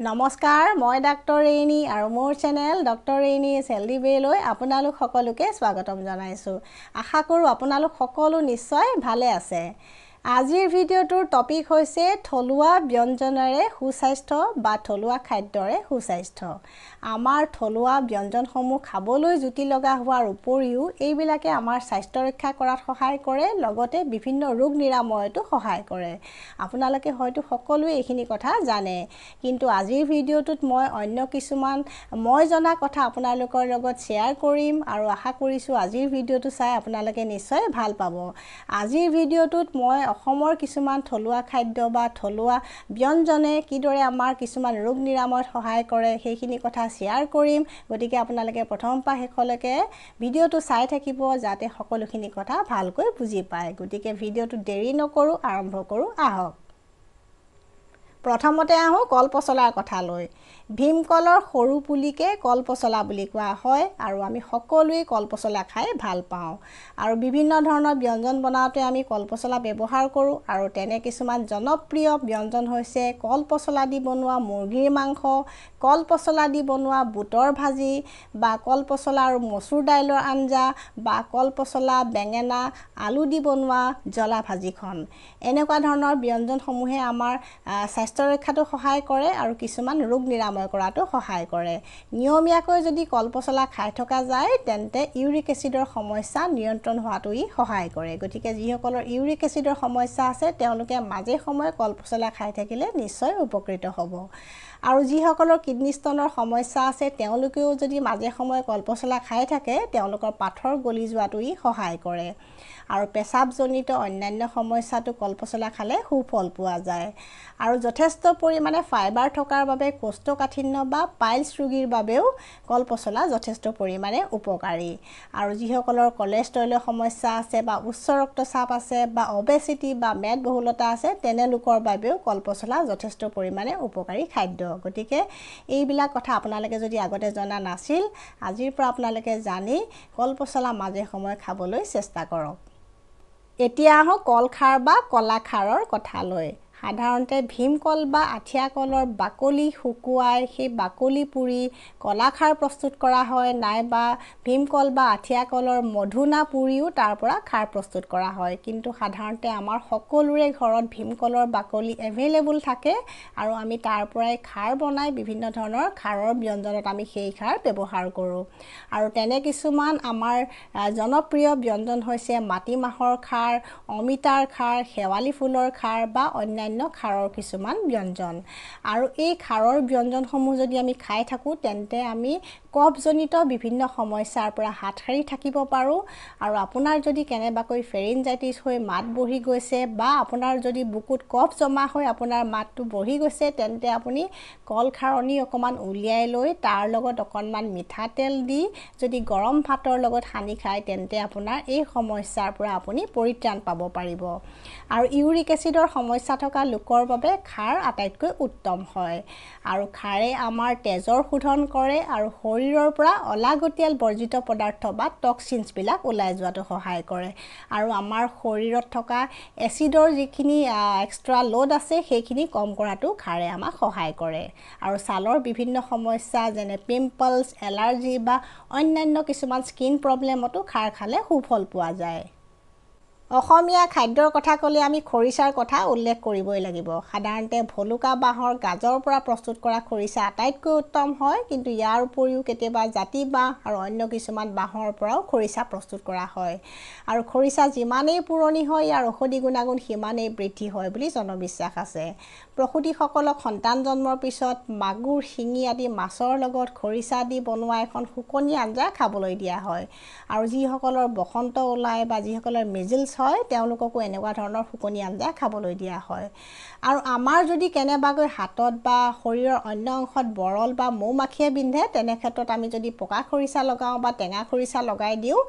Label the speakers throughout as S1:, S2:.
S1: নমস্কাৰ মই ডাক্তৰ ৰেইনী আৰু মোৰ চেনেল ডক্টৰ ৰেইনী চেল্ডি বেলৈ আপোনালোক সকলোকে স্বাগতম জনাইছোঁ। আশা কৰোঁ আপোনালোক সকলো নিশ্চয় ভালে আছে। আজিৰ ভিডিঅ'টোৰ টপিক হৈছে থলুৱা ব্যঞ্জনেৰে সুস্বাস্থ্য বা থলুৱা খাদ্যৰে সুস্বাস্থ্য। আমাৰ থলুৱা ব্যঞ্জনসমূহ খাবলৈ জুতি লগা হোৱাৰ উপৰিও এইবিলাকে আমাৰ স্বাস্থ্য ৰক্ষা কৰাত সহায় কৰে লগতে বিভিন্ন ৰোগ নিৰাময়তো সহায় কৰে। আপোনালোকে হয়তো সকলোৱে এইখিনি কথা জানে। কিন্তু আজিৰ ভিডিঅ'টোত মই অন্য কিছুমান মই জনা কথা আপোনালোকৰ লগত শ্বেয়াৰ কৰিম আৰু আশা কৰিছোঁ আজিৰ ভিডিঅ'টো চাই আপোনালোকে নিশ্চয় ভাল পাব। আজিৰ ভিডিঅ'টোত মই অসমৰ কিছুমান থলুৱা খাদ্য বা থলুৱা ব্যঞ্জনে কিদৰে আমাৰ কিছুমান ৰোগ নিৰাময়ত সহায় কৰে সেইখিনি কথা শ্বেয়াৰ কৰিম। গতিকে আপোনালোকে প্ৰথম পৰা শেষলৈকে ভিডিঅ'টো চাই থাকিব যাতে সকলোখিনি কথা ভালকৈ বুজি পায়। গতিকে ভিডিঅ'টো দেৰি নকৰোঁ আৰম্ভ কৰোঁ আহক। প্ৰথমতে আহোঁ কল পচলাৰ কথালৈ ভীমকলৰ সৰু পুলিকে কল পচলা বুলি কোৱা হয় আৰু আমি সকলোৱে কল পচলা খাই ভাল পাওঁ। আৰু বিভিন্ন ধৰণৰ ব্যঞ্জন বনাওঁতে আমি কল পচলা ব্যৱহাৰ কৰোঁ আৰু তেনে কিছুমান জনপ্ৰিয় ব্যঞ্জন হৈছে কল পচলা দি বনোৱা মুৰ্গীৰ মাংস কল পচলা দি বনোৱা বুটৰ ভাজি বা কল পচলা আৰু মচুৰ দাইলৰ আঞ্জা বা কল পচলা বেঙেনা আলু দি বনোৱা জ্বলা ভাজিখন। এনেকুৱা ধৰণৰ ব্যঞ্জনসমূহে আমাৰ স্বাস্থ্য ৰক্ষাটো সহায় কৰে আৰু কিছুমান ৰোগ নিৰাময় কৰাতো সহায় কৰে। নিয়মীয়াকৈ যদি কল পচলা খাই থকা যায় তেন্তে ইউৰিক এচিডৰ সমস্যা নিয়ন্ত্ৰণ হোৱাটো ই সহায় কৰে। গতিকে যিসকলৰ ইউৰিক এচিডৰ সমস্যা আছে তেওঁলোকে মাজে সময়ে কল পচলা খাই থাকিলে নিশ্চয় উপকৃত হ'ব। আৰু যিসকলৰ কিডনী ষ্টনৰ সমস্যা আছে তেওঁলোকেও যদি মাজে সময়ে কলপচলা খাই থাকে তেওঁলোকৰ পাথৰ গলি যোৱাটো ই সহায় কৰে। আৰু পেচাবজনিত অন্যান্য সমস্যাটো কলপচলা খালে সুফল পোৱা যায়। আৰু যথেষ্ট পৰিমাণে ফাইবাৰ থকাৰ বাবে কোষ্ঠকাঠিন্য বা পাইলছ ৰোগীৰ বাবেও কলপচলা যথেষ্ট পৰিমাণে উপকাৰী। আৰু যিসকলৰ কলেষ্ট্ৰলৰ সমস্যা আছে বা উচ্চ ৰক্তচাপ আছে বা অবেচিটি বা মেদবহুলতা আছে তেনে লোকৰ বাবেও কলপচলা যথেষ্ট পৰিমাণে উপকাৰী খাদ্য। গতিকে এইবিলাক কথা আপোনালোকে যদি আগতে জনা নাছিল আজিৰ পৰা আপোনালোকে জানি কলপচলা মাজে সময়ে খাবলৈ চেষ্টা কৰক। এতিয়া আহোঁ কলখাৰ বা কলাখাৰৰ কথালৈ সাধাৰণতে ভীমকল বা আঠিয়া কলৰ বাকলি শুকুৱাই সেই বাকলি পুৰি কলাখাৰ প্ৰস্তুত কৰা হয় নাইবা ভীমকল বা আঠিয়া কলৰ মধুনা পুৰিও তাৰ পৰা খাৰ প্ৰস্তুত কৰা হয়। কিন্তু সাধাৰণতে আমাৰ সকলোৰে ঘৰত ভীমকলৰ বাকলি এভেইলেবল থাকে আৰু আমি তাৰ পৰাই খাৰ বনাই বিভিন্ন ধৰণৰ খাৰৰ ব্যঞ্জনত আমি সেই খাৰ ব্যৱহাৰ কৰোঁ। আৰু তেনে কিছুমান আমাৰ জনপ্ৰিয় ব্যঞ্জন হৈছে মাটিমাহৰ খাৰ অমিতাৰ খাৰ শেৱালি ফুলৰ খাৰ বা অন্যান্য অন্যান্য খাৰৰ কিছুমান ব্যঞ্জন। আৰু এই খাৰৰ ব্যঞ্জনসমূহ যদি আমি খাই থাকোঁ তেন্তে আমি কফজনিত বিভিন্ন সমস্যাৰ পৰা হাত সাৰি থাকিব পাৰোঁ। আৰু আপোনাৰ যদি কেনেবাকৈ ফেৰিনজাইটিছ হৈ মাত বহি গৈছে বা আপোনাৰ যদি বুকুত কফ জমা হৈ আপোনাৰ মাতটো বহি গৈছে তেন্তে আপুনি কল খাৰণি অকণমান উলিয়াই লৈ তাৰ লগত অকণমান মিঠাতেল দি যদি গৰম ভাতৰ লগত সানি খায় তেন্তে আপোনাৰ এই সমস্যাৰ পৰা আপুনি পৰিত্ৰাণ পাব পাৰিব। আৰু ইউৰিক এচিডৰ সমস্যা থকা লোকৰ বাবে খাৰ আটাইতকৈ উত্তম হয়। আৰু খাৰে আমাৰ তেজৰ শোধন কৰে আৰু শৰীৰৰ পৰা অলাগতিয়াল বৰ্জিত পদাৰ্থ বা টক্সিনছবিলাক ওলাই যোৱাটো সহায় কৰে। আৰু আমাৰ শৰীৰত থকা এচিডৰ যিখিনি এক্সট্ৰা লোড আছে সেইখিনি কম কৰাটো খাৰে আমাক সহায় কৰে। আৰু ছালৰ বিভিন্ন সমস্যা যেনে পিম্পলছ এলাৰ্জি বা অন্যান্য কিছুমান স্কিন প্ৰব্লেমতো খাৰ খালে সুফল পোৱা যায়। অসমীয়া খাদ্যৰ কথা ক'লে আমি খৰিচাৰ কথা উল্লেখ কৰিবই লাগিব। সাধাৰণতে ভলুকা বাঁহৰ গাজৰ পৰা প্ৰস্তুত কৰা খৰিচা আটাইতকৈ উত্তম হয় কিন্তু ইয়াৰ উপৰিও কেতিয়াবা জাতি বাঁহ আৰু অন্য কিছুমান বাঁহৰ পৰাও খৰিচা প্ৰস্তুত কৰা হয়। আৰু খৰিচা যিমানেই পুৰণি হয় ইয়াৰ ঔষধি গুণাগুণ সিমানেই বৃদ্ধি হয় বুলি জনবিশ্বাস আছে। প্ৰসূতিসকলক সন্তান জন্মৰ পিছত মাগুৰ শিঙি আদি মাছৰ লগত খৰিচা দি বনোৱা এখন শুকনি আঞ্জা খাবলৈ দিয়া হয়। আৰু যিসকলৰ বসন্ত ওলায় বা যিসকলৰ মেজিলছ হয় তেওঁলোককো এনেকুৱা ধৰণৰ শুকনি আঞ্জা খাবলৈ দিয়া হয়। আৰু আমাৰ যদি কেনেবাকৈ হাতত বা শৰীৰৰ অন্য অংশত বৰল বা মৌ মাখিয়ে বিন্ধে তেনে ক্ষেত্ৰত আমি যদি পকা খৰিচা লগাওঁ বা টেঙা খৰিচা লগাই দিওঁ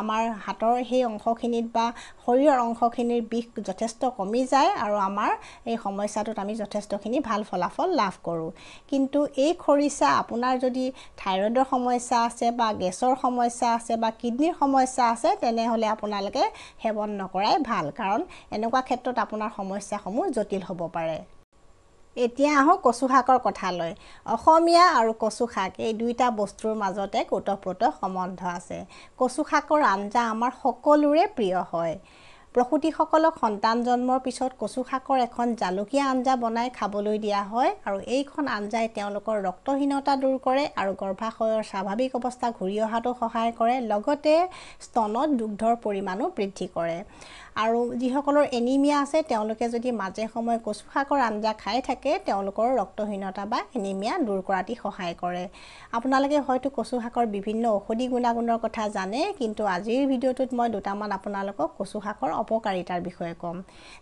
S1: আমাৰ হাতৰ সেই অংশখিনিত বা শৰীৰৰ অংশখিনিৰ বিষ যথেষ্ট কমি যায় আৰু আমাৰ এই সমস্যাটোত আমি যথেষ্টখিনি ভাল ফলাফল লাভ কৰোঁ। কিন্তু এই খৰিচা আপোনাৰ যদি থাইৰয়ডৰ সমস্যা আছে বা গেছৰ সমস্যা আছে বা কিডনীৰ সমস্যা আছে তেনেহ'লে আপোনালোকে সেৱন নকৰাই ভাল কাৰণ এনেকুৱা ক্ষেত্ৰত আপোনাৰ সমস্যাসমূহ জটিল হ'ব পাৰে। এতিয়া আহোঁ কচু শাকৰ কথালৈ। অসমীয়া আৰু কচু শাক এই দুইটা বস্তুৰ মাজতে ওতঃপ্ৰোত সম্বন্ধ আছে। কচু শাকৰ আঞ্জা আমাৰ সকলোৰে প্ৰিয় হয়। প্ৰসূতিসকলক সন্তান জন্মৰ পিছত কচু শাকৰ এখন জালুকীয়া আঞ্জা বনাই খাবলৈ দিয়া হয় আৰু এইখন আঞ্জাই তেওঁলোকৰ ৰক্তহীনতা দূৰ কৰে আৰু গৰ্ভাশয়ৰ স্বাভাৱিক অৱস্থা ঘূৰি অহাটো সহায় কৰে লগতে স্তনত দুগ্ধৰ পৰিমাণো বৃদ্ধি কৰে। আৰু যিসকলৰ এনিমিয়া আছে তেওঁলোকে যদি মাজে সময়ে কচু শাকৰ আঞ্জা খাই থাকে তেওঁলোকৰ ৰক্তহীনতা বা এনিমিয়া দূৰ কৰাত সহায় কৰে। আপোনালোকে হয়তো কচু শাকৰ বিভিন্ন ঔষধি গুণাগুণৰ কথা জানে কিন্তু আজিৰ ভিডিঅ'টোত মই দুটামান আপোনালোকক কচু শাকৰ অপকাৰিতাৰ বিষয়ে ক'ম।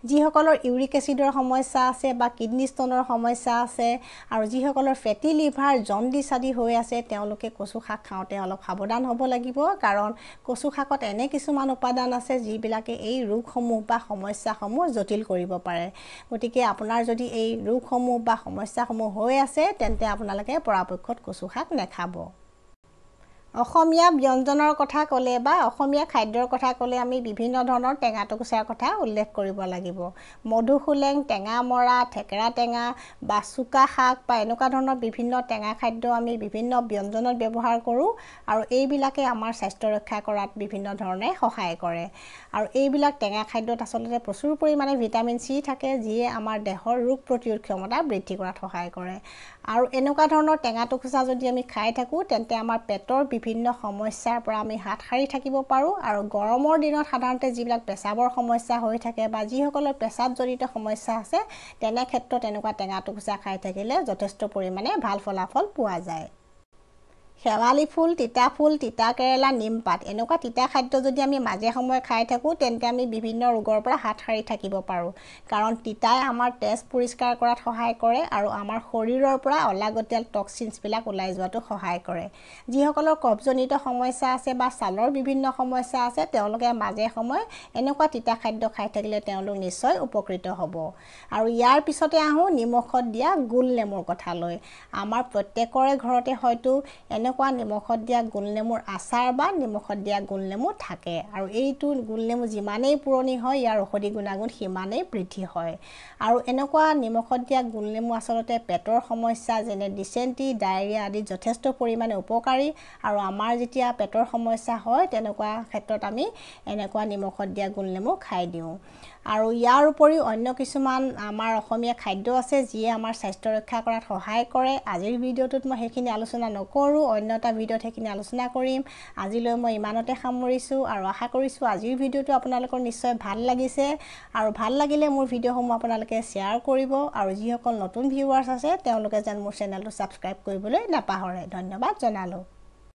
S1: যিসকলৰ ইউৰিক এচিডৰ সমস্যা আছে বা কিডনী ষ্টনৰ সমস্যা আছে আৰু যিসকলৰ ফেটি লিভাৰ জণ্ডিচ আদি হৈ আছে তেওঁলোকে কচু শাক খাওঁতে অলপ সাৱধান হ'ব লাগিব। কাৰণ কচু শাকত এনে কিছুমান উপাদান আছে যিবিলাকে এই ৰোগসমূহ বা সমস্যাসমূহ জটিল কৰিব পাৰে। গতিকে আপোনাৰ যদি এই ৰোগসমূহ বা সমস্যাসমূহ হৈ আছে তেন্তে আপোনালোকে পৰাপক্ষত কচু শাক নেখাব। অসমীয়া ব্যঞ্জনৰ কথা ক'লে বা অসমীয়া খাদ্যৰ কথা ক'লে আমি বিভিন্ন ধৰণৰ টেঙা টুকুচাৰ কথা উল্লেখ কৰিব লাগিব। মধুসোলেং টেঙা মৰা থেকেৰা টেঙা বা চুকা শাক বা এনেকুৱা ধৰণৰ বিভিন্ন টেঙা খাদ্য আমি বিভিন্ন ব্যঞ্জনত ব্যৱহাৰ কৰোঁ আৰু এইবিলাকে আমাৰ স্বাস্থ্য ৰক্ষা কৰাত বিভিন্ন ধৰণে সহায় কৰে। আৰু এইবিলাক টেঙা খাদ্যত আচলতে প্ৰচুৰ পৰিমাণে ভিটামিন চি থাকে যিয়ে আমাৰ দেহৰ ৰোগ প্ৰতিৰোধ ক্ষমতা বৃদ্ধি কৰাত সহায় কৰে। আৰু এনেকুৱা ধৰণৰ টেঙা টুকুচা যদি আমি খাই থাকোঁ তেন্তে আমাৰ পেটৰ বিভিন্ন সমস্যাৰ পৰা আমি হাত সাৰি থাকিব পাৰোঁ। আৰু গৰমৰ দিনত সাধাৰণতে যিবিলাক পেচাবৰ সমস্যা হৈ থাকে বা যিসকলৰ পেচাবজনিত সমস্যা আছে তেনে ক্ষেত্ৰত এনেকুৱা টেঙা টুকুচা খাই থাকিলে যথেষ্ট পৰিমাণে ভাল ফলাফল পোৱা যায়। শেৱালি ফুল তিতা ফুল তিতা কেৰেলা নিমপাত এনেকুৱা তিতা খাদ্য যদি আমি মাজে সময়ে খাই থাকোঁ তেন্তে আমি বিভিন্ন ৰোগৰ পৰা হাত সাৰি থাকিব পাৰোঁ। কাৰণ তিতাই আমাৰ তেজ পৰিষ্কাৰ কৰাত সহায় কৰে আৰু আমাৰ শৰীৰৰ পৰা অলাগতিয়াল টক্সিনছবিলাক ওলাই যোৱাটো সহায় কৰে। যিসকলৰ কফজনিত সমস্যা আছে বা ছালৰ বিভিন্ন সমস্যা আছে তেওঁলোকে মাজে সময়ে এনেকুৱা তিতা খাদ্য খাই থাকিলে তেওঁলোক নিশ্চয় উপকৃত হ'ব। আৰু ইয়াৰ পিছতে আহোঁ নিমখত দিয়া গোল নেমুৰ কথালৈ। আমাৰ প্ৰত্যেকৰে ঘৰতে হয়তো এনে এনেকুৱা নিমখত দিয়া গোলনেমুৰ আচাৰ বা নিমখত দিয়া গোলনেমু থাকে। আৰু এইটো গোলনেমু যিমানেই পুৰণি হয় ইয়াৰ ঔষধি গুণাগুণ সিমানেই বৃদ্ধি হয়। আৰু এনেকুৱা নিমখত দিয়া গোলনেমু আচলতে পেটৰ সমস্যা যেনে ডিচেণ্টি ডায়েৰিয়া আদিত যথেষ্ট পৰিমাণে উপকাৰী। আৰু আমাৰ যেতিয়া পেটৰ সমস্যা হয় তেনেকুৱা ক্ষেত্ৰত আমি এনেকুৱা নিমখত দিয়া গোলনেমু খাই দিওঁ। আৰু ইয়াৰ উপৰিও অন্য কিছুমান আমাৰ অসমীয়া খাদ্য আছে যিয়ে আমাৰ স্বাস্থ্য ৰক্ষা কৰাত সহায় কৰে। আজিৰ ভিডিঅ'টোত মই সেইখিনি আলোচনা নকৰোঁ। অন্য এটা ভিডিঅ'ত সেইখিনি আলোচনা কৰিম। আজিলৈ মই ইমানতে সামৰিছোঁ আৰু আশা কৰিছোঁ আজিৰ ভিডিঅ'টো আপোনালোকৰ নিশ্চয় ভাল লাগিছে আৰু ভাল লাগিলে মোৰ ভিডিঅ'সমূহ আপোনালোকে শ্বেয়াৰ কৰিব আৰু যিসকল নতুন ভিউৱাৰ্ছ আছে তেওঁলোকে যেন মোৰ চেনেলটো ছাবস্ক্ৰাইব কৰিবলৈ নাপাহৰে। ধন্যবাদ জনালোঁ।